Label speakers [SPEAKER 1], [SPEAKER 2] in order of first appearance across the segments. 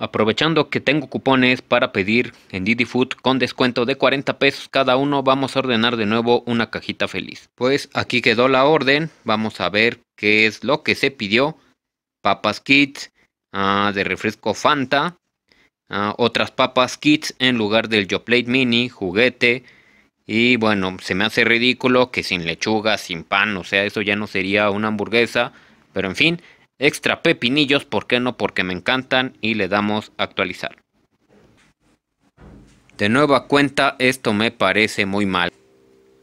[SPEAKER 1] Aprovechando que tengo cupones para pedir en Didi Food con descuento de 40 pesos cada uno, vamos a ordenar de nuevo una cajita feliz. Pues aquí quedó la orden, vamos a ver qué es lo que se pidió. Papas Kids ah, de refresco Fanta, ah, otras papas Kids en lugar del Plate Mini, juguete. Y bueno, se me hace ridículo que sin lechuga, sin pan, o sea, eso ya no sería una hamburguesa. Pero en fin, Extra pepinillos, ¿por qué no? Porque me encantan y le damos actualizar. De nueva cuenta, esto me parece muy mal.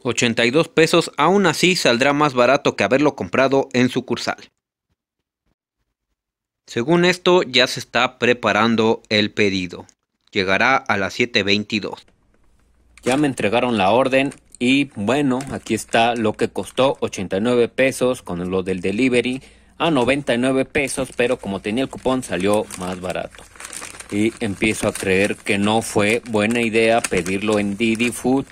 [SPEAKER 1] 82 pesos, aún así saldrá más barato que haberlo comprado en sucursal. Según esto, ya se está preparando el pedido. Llegará a las 7.22. Ya me entregaron la orden y bueno, aquí está lo que costó 89 pesos con lo del delivery a 99 pesos, pero como tenía el cupón salió más barato. Y empiezo a creer que no fue buena idea pedirlo en Didi Food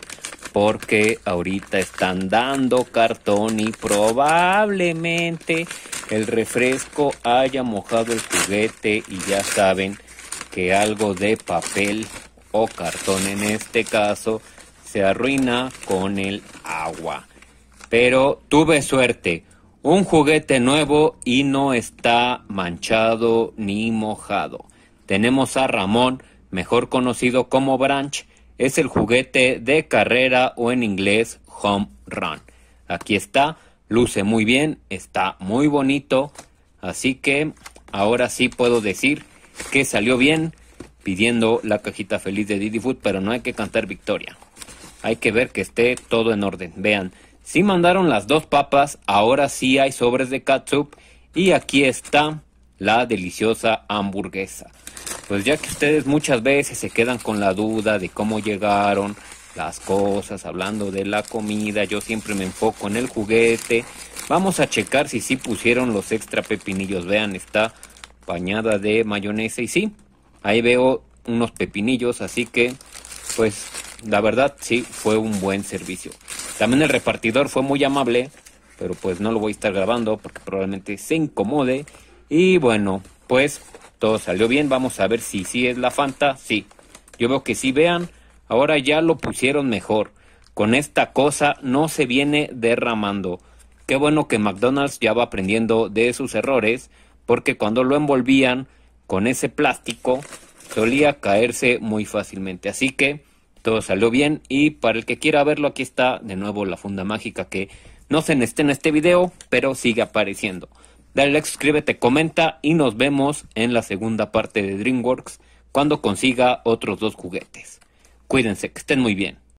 [SPEAKER 1] porque ahorita están dando cartón y probablemente el refresco haya mojado el juguete y ya saben que algo de papel o cartón en este caso se arruina con el agua. Pero tuve suerte un juguete nuevo y no está manchado ni mojado. Tenemos a Ramón, mejor conocido como Branch, es el juguete de carrera o en inglés home run. Aquí está, luce muy bien, está muy bonito, así que ahora sí puedo decir que salió bien pidiendo la cajita feliz de Didi Food, pero no hay que cantar victoria. Hay que ver que esté todo en orden. Vean, si mandaron las dos papas, ahora sí hay sobres de catsup y aquí está la deliciosa hamburguesa. Pues ya que ustedes muchas veces se quedan con la duda de cómo llegaron las cosas, hablando de la comida, yo siempre me enfoco en el juguete. Vamos a checar si sí pusieron los extra pepinillos. Vean, está bañada de mayonesa y sí, ahí veo unos pepinillos, así que pues la verdad sí fue un buen servicio. También el repartidor fue muy amable, pero pues no lo voy a estar grabando porque probablemente se incomode. Y bueno, pues todo salió bien. Vamos a ver si sí es la Fanta. Sí, yo veo que sí, vean, ahora ya lo pusieron mejor. Con esta cosa no se viene derramando. Qué bueno que McDonald's ya va aprendiendo de sus errores, porque cuando lo envolvían con ese plástico solía caerse muy fácilmente. Así que todo salió bien y para el que quiera verlo aquí está de nuevo la funda mágica que no se esté en este video pero sigue apareciendo. Dale like, suscríbete, comenta y nos vemos en la segunda parte de DreamWorks cuando consiga otros dos juguetes. Cuídense, que estén muy bien.